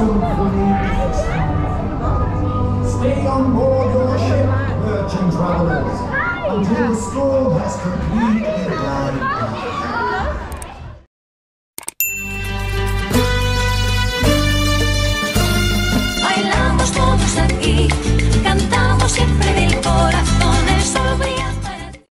symphony Stay on board your ship, merchant travelers, until the storm has completely died down.